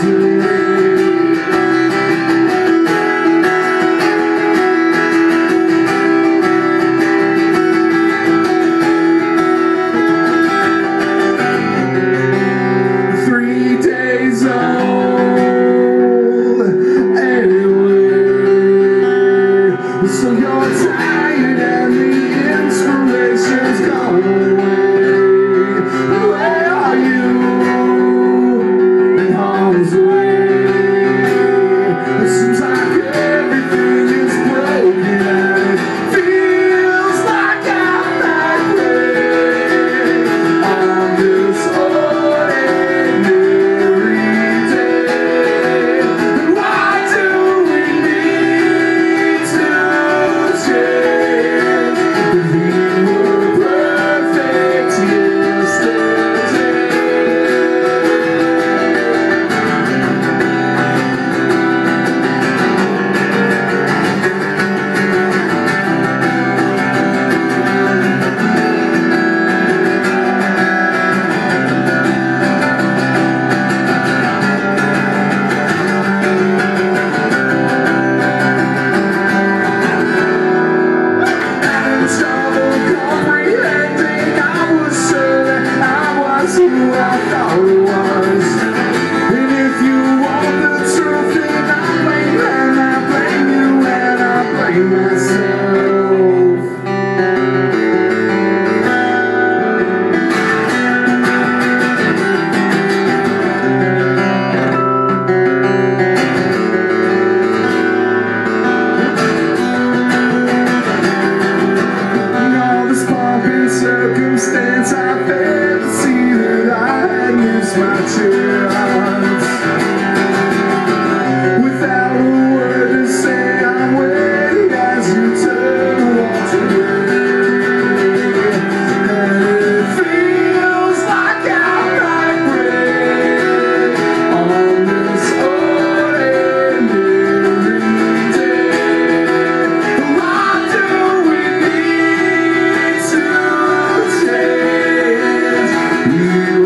Jesus. Yeah.